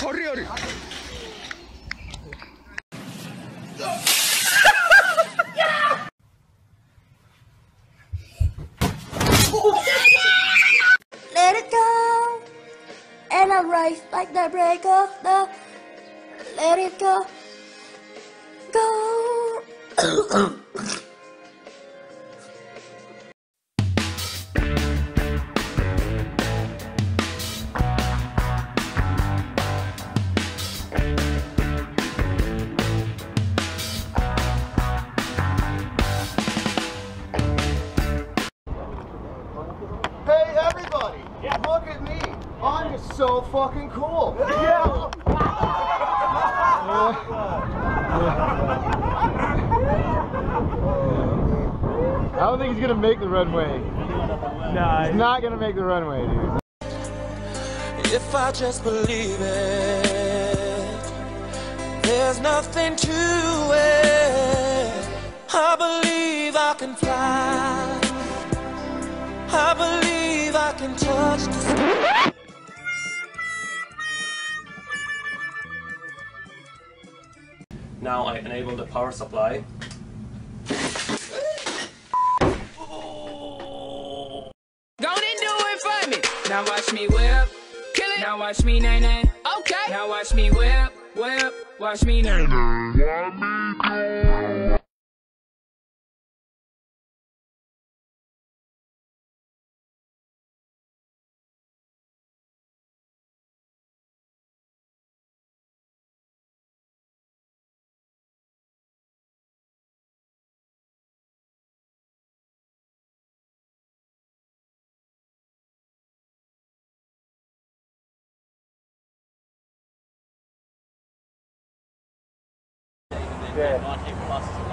hurry, hurry. Let it go and I rise like the break of the let it go go so fucking cool! Yeah! I don't think he's gonna make the runway. Nah, he's not gonna make the runway, dude. If I just believe it, there's nothing to it. I believe I can fly. I believe I can touch the sky. Now I enable the power supply. Go on and do it for me. Now watch me whip. Kill it. Now watch me nae nae. Okay. Now watch me whip, whip. Watch me nay Yeah.